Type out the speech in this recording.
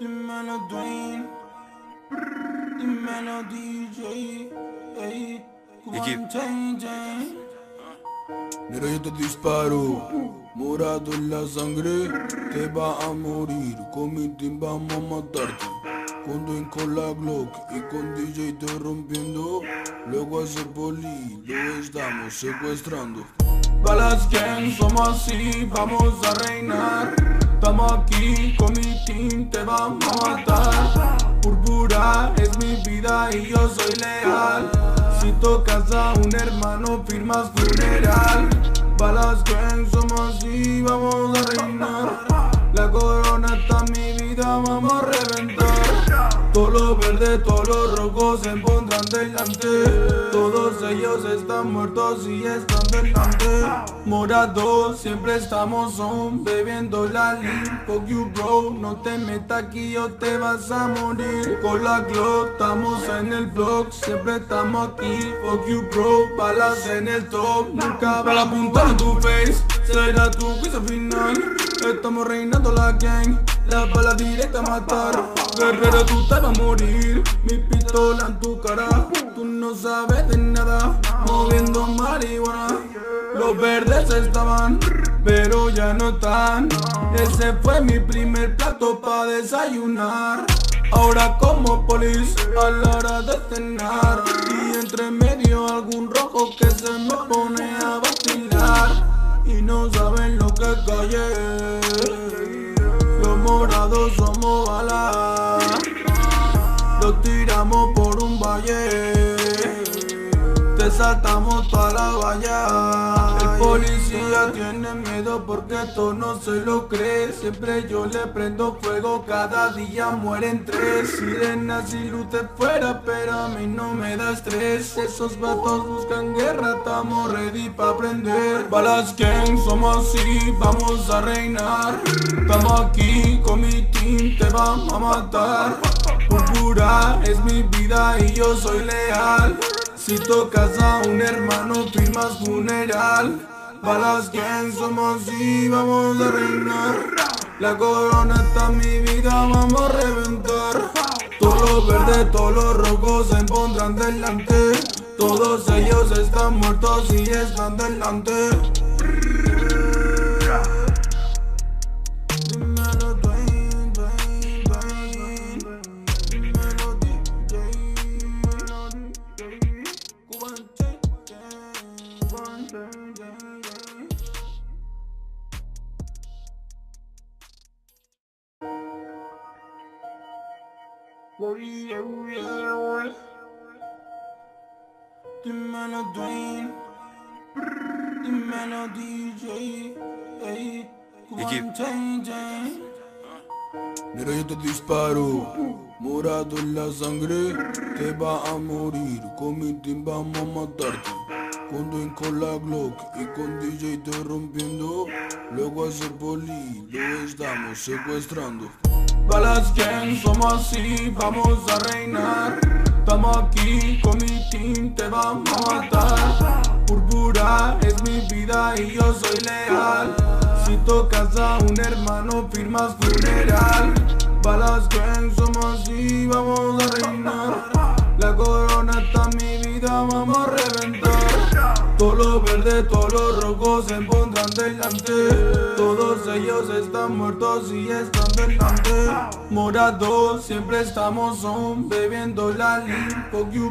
Dímelo Dwayne, dímelo DJ, ey. Mira yo te disparo, morado en la sangre, te va a morir, con mi team vamos a matarte. Con Dwayne con la Glock y con DJ te rompiendo, luego a ese poli lo estamos secuestrando. Balas gang, somos así, vamos a reinar. Estamos aquí con mi team, te vamos a matar. Púrpura es mi vida y yo soy leal. Si tocas a un hermano, firmas funeral. Balas gang, somos se pondrán delante. Todos ellos están muertos y están delante. Morados, siempre estamos on, bebiendo la lean. Fuck you, bro, no te metas aquí o te vas a morir. Con la Glock, estamos en el blog, siempre estamos aquí. Fuck you, bro, balas en el top, nunca va la punta en tu face. Será tu juicio final. Estamos reinando la gang, la bala directa a matar. Guerrero, tú te vas a morir. Mi pistola en tu cara, tú no sabes de nada. Moviendo marihuana. Los verdes estaban, pero ya no están. Ese fue mi primer plato para desayunar. Ahora como polis a la hora de cenar. Y entre medio algún rojo que se me pone a vacilar. Y no saben lo que callé. Somos balas. Los tiramos por saltamos toda la valla. El policía tiene miedo porque esto no se lo cree. Siempre yo le prendo fuego, cada día mueren tres. Sirenas y luces fuera, pero a mí no me da estrés. Esos vatos buscan guerra, estamos ready pa' aprender. Balas gang, somos así, vamos a reinar. Estamos aquí con mi team, te vamos a matar. Púrpura es mi vida y yo soy leal. Si tocas a un hermano, firmas funeral. Balas gang, somos así, vamos a reinar. La corona está en mi vida, vamos a reventar. Todos los verdes, todos los rojos se pondrán delante. Todos ellos están muertos y están delante. Dímelo Dwayne, dímelo DJ. Mira yo te disparo, morado en la sangre, te va a morir, con mi team vamos a matarte. Con Dwayne con la Glock y con DJ te rompiendo, luego a ese poli lo estamos secuestrando. Balas gang, somos así, vamos a reinar. Estamos aquí con mi team, te vamos a matar. Púrpura es mi vida y yo soy leal. Si tocas a un hermano, firmas funeral. Balas gang, somos así, vamos a reinar. La corona está en mi vida, vamos a reventar. Todos los verdes, todos los rojos se pondrán delante. Todos ellos están muertos y están delante. Morados, siempre estamos on, bebiendo la you,